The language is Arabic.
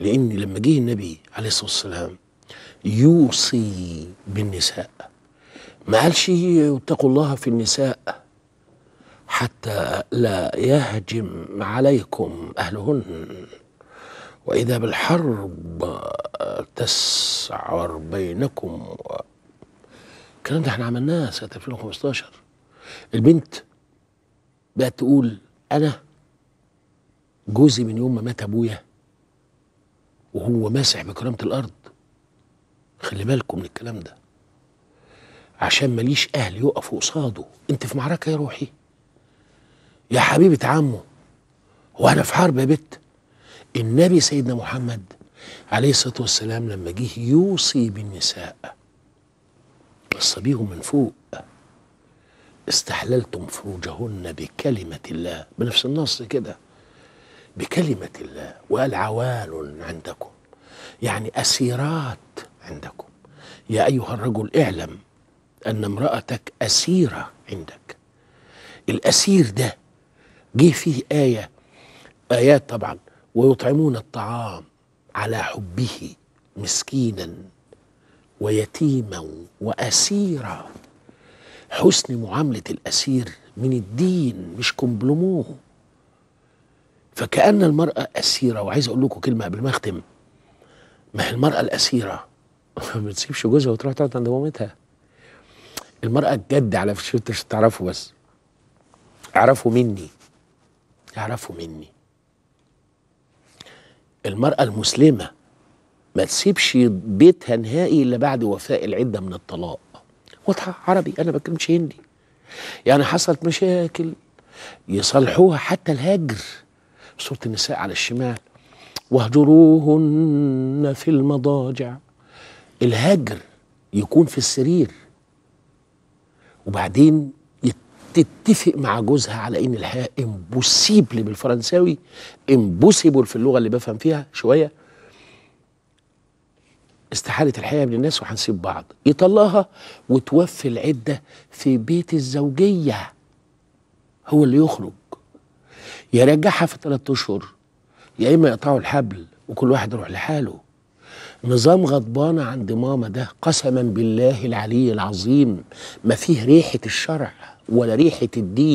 لأن لما جه النبي عليه الصلاة والسلام يوصي بالنساء ما قالش اتقوا الله في النساء حتى لا يهجم عليكم أهلهن. وإذا بالحرب تسعر بينكم. الكلام ده إحنا عملناه سنة 2015 البنت بقت تقول أنا جوزي من يوم ما مات أبويا وهو ماسح بكرامة الأرض. خلي بالكم من الكلام ده. عشان ماليش أهل يقفوا قصاده. أنت في معركة يا روحي. يا حبيبة عمه. وأنا في حرب يا بت. النبي سيدنا محمد عليه الصلاة والسلام لما جه يوصي بالنساء. وصى بيهم من فوق. استحللتم فروجهن بكلمة الله. بنفس النص كده. بكلمة الله وقال عوان عندكم. يعني أسيرات عندكم. يا أيها الرجل اعلم أن امرأتك أسيرة عندك. الأسير ده جه فيه آية آيات طبعا ويطعمون الطعام على حبه مسكينا ويتيما واسيرا. حسن معاملة الأسير من الدين مش كومبلوموه فكأن المرأة أسيرة وعايز أقول لكم كلمة قبل ما أختم. ما هي المرأة الأسيرة؟ ما بتسيبش جوزها وتروح تقعد عند مامتها. المرأة الجد على فكرة عشان تعرفوا بس. اعرفوا مني. اعرفوا مني. المرأة المسلمة ما تسيبش بيتها نهائي إلا بعد وفاء العدة من الطلاق. واضحة عربي أنا ما بتكلمش هندي. يعني حصلت مشاكل يصلحوها حتى الهجر. سورة النساء على الشمال. واهجروهن في المضاجع. الهجر يكون في السرير. وبعدين تتفق مع جوزها على إن الحياة امبوسيبل بالفرنساوي امبوسيبل في اللغة اللي بفهم فيها شوية. استحالة الحياة من الناس وهنسيب بعض. يطلقها وتوفي العدة في بيت الزوجية. هو اللي يخرج. يرجعها في ثلاثة أشهر يا إما يقطعوا الحبل وكل واحد يروح لحاله. نظام غضبانة عند ماما ده قسما بالله العلي العظيم ما فيه ريحة الشرع ولا ريحة الدين.